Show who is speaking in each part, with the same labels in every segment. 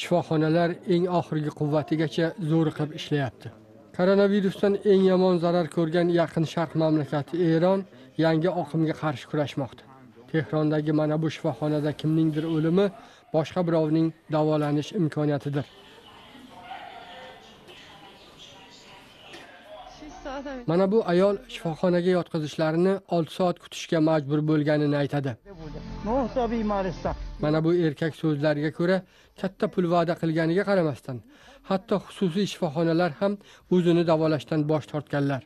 Speaker 1: shifoxonalar eng oxirgi quvvatigacha zo'riqib ishlayapti. Koronavirusdan eng yomon zarar ko'rgan yaqin sharq mamlakati eron yangi oqimga qarshi kurashmoqda. Tehrondagi mana bu shifoxonada kimningdir o'limi boshqa birovning davolanish imkoniyatidir. Mana bu ayol shifoxonaga yotqizishlarini olti soat kutishga majbur bo'lganini aytadi. Mana bu erkak so'zlariga ko'ra katta pul va'da qilganiga qaramasdan hatto xususiy shifoxonalar ham o'zini davolashdan bosh tortganlar.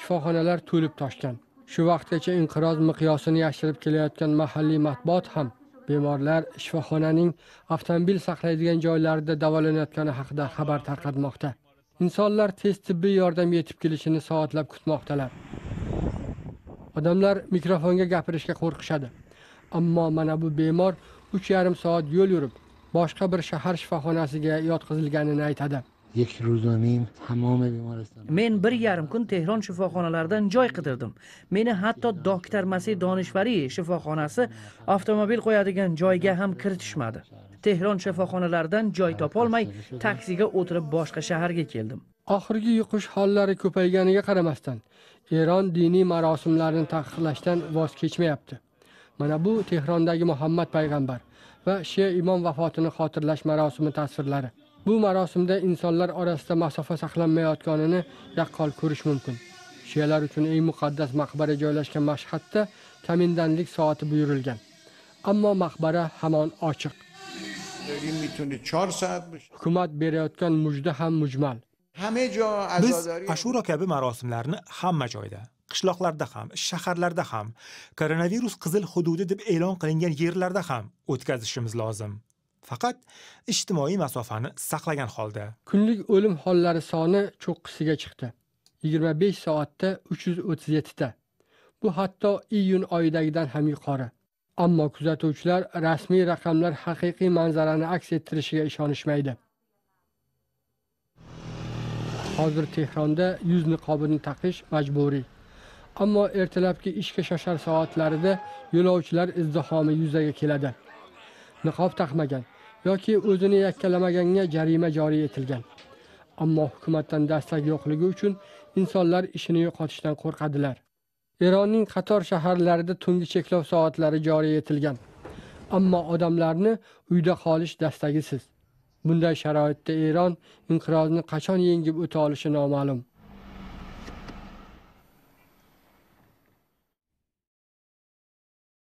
Speaker 1: Shifoxonalar to'lib toshgan. Shu vaqtgacha inqiroz miqyosini yashirib kelayotgan mahalliy matbuot ham bemorlar shifoxonaning avtomobil saqlaydigan joylarida davolanayotgani haqida xabar tarqatmoqda. Insonlar tez tibbiy yordam yetib kelishini soatlab kutmoqdalar. Odamlar mikrofonga gapirishga qo'rqishadi. ammo mana bu bemor uch yarim soat yo'l yurib boshqa bir shahar shifoxonasiga yotqizilganini aytadi.
Speaker 2: Men bir yarim kun tehron shifoxonalaridan joy qidirdim. Meni hatto doktor masih donishvariy shifoxonasi avtomobil qo'yadigan joyga ham kiritishmadi. Tehron shifoxonalaridan joy topolmay taksiga o'tirib boshqa shaharga keldim.
Speaker 1: Oxirgi yuqish hollari ko'payganiga qaramasdan eron diniy marosimlarni taqiqlashdan voz kechmayapti. mana bu tehrondagi muhammad payg'ambar va she imom vafotini xotirlash marosimi tasvirlari. Bu marosimda insonlar orasida masofa saqlanmayotganini yaqqol ko'rish mumkin. Shiyalar uchun eng muqaddas maqbara joylashgan mashhadda komendantlik soati buyurilgan. Ammo maqbara hamon ochiq. Hukumat berayotgan mujda ham mujmal.
Speaker 3: Biz ashura kabi marosimlarni hamma joyda qishloqlarda ham shaharlarda ham koronavirus qizil hududi deb e'lon qilingan yerlarda ham o'tkazishimiz lozim. Faqat ijtimoiy masofani saqlagan holda.
Speaker 1: Kunlik o'lim hollari soni cho'qqisiga chiqdi. 25 soatda 337 ta bu hatto iyun oyidagidan ham yuqori. Ammo kuzatuvchilar rasmiy raqamlar haqiqiy manzarani aks ettirishiga ishonishmaydi. Hozir tehronda yuz niqobini taqish majburiy. Ammo ertalabki ishga shoshar soatlarida yo'lovchilar izdihomi yuzaga keladi. Niqob taqmagan yoki o'zini yakkalamaganga jarima joriy etilgan. Ammo hukumatdan dastak yo'qligi uchun insonlar ishini yo'qotishdan qo'rqadilar. Eronning qator shaharlarida tungi cheklov soatlari joriy etilgan. Ammo odamlarni uyda qolish dastagisiz bunday sharoitda eron inqirozni qachon yengib o'ta olishi noma'lum.